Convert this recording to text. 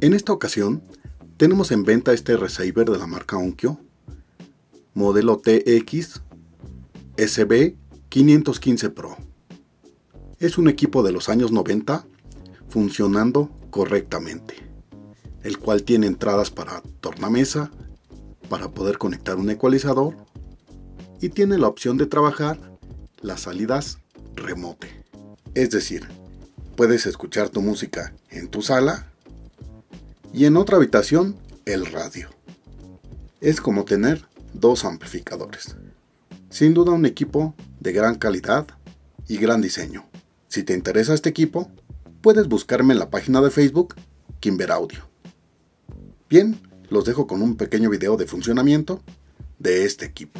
En esta ocasión, tenemos en venta este receiver de la marca Onkyo, modelo TX SB 515 Pro. Es un equipo de los años 90 funcionando correctamente, el cual tiene entradas para tornamesa, para poder conectar un ecualizador y tiene la opción de trabajar las salidas remote. Es decir, puedes escuchar tu música en tu sala y en otra habitación el radio. Es como tener dos amplificadores. Sin duda un equipo de gran calidad y gran diseño. Si te interesa este equipo, puedes buscarme en la página de Facebook Kimber Audio. Bien, los dejo con un pequeño video de funcionamiento de este equipo.